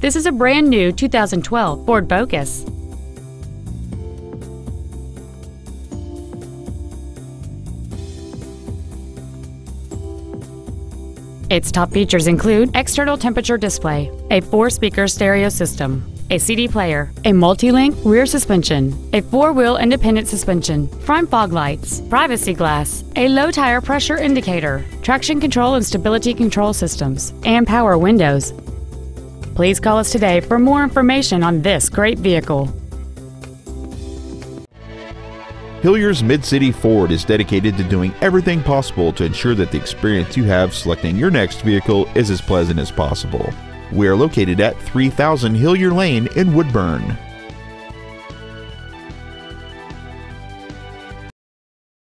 This is a brand new 2012 Ford Focus. Its top features include external temperature display, a four-speaker stereo system, a CD player, a multi-link rear suspension, a four-wheel independent suspension, front fog lights, privacy glass, a low tire pressure indicator, traction control and stability control systems, and power windows. Please call us today for more information on this great vehicle. Hillyer's Mid City Ford is dedicated to doing everything possible to ensure that the experience you have selecting your next vehicle is as pleasant as possible. We are located at 3000 Hillier Lane in Woodburn.